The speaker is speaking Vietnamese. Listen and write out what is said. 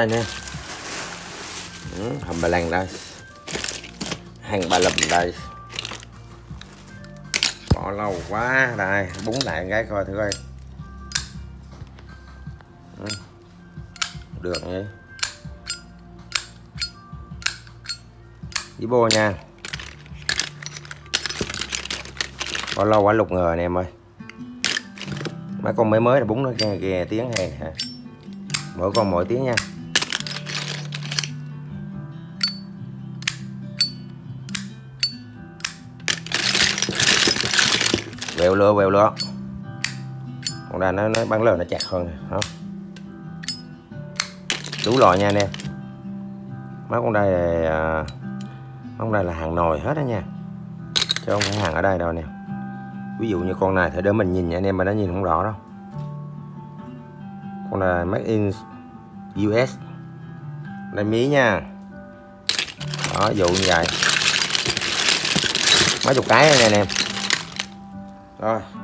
đây nè. Ừ, hầm bà lăng đây. Hàng bà lùm đây. Bỏ lâu quá đây. Bún lại cái coi thử coi. Ừ. Được nhỉ với bô nha. Bỏ lâu quá lục ngờ nè em ơi. Mấy con mới mới là bún nó nghe, nghe tiếng hè hả? Mỗi con mỗi tiếng nha. Quẹo lưa quẹo lưa. Con đà nó, nó bắn lơ nó chặt hơn đó đủ loại nha anh em. Mấy con đây là à, mấy con đây là hàng nồi hết đó nha. Chứ không phải hàng ở đây đâu nè. Ví dụ như con này thì để mình nhìn nha anh em mà nó nhìn không rõ đâu. Con này made in US đây mí nha. Đó dụ như vậy. Mấy chục cái nha anh em. 唉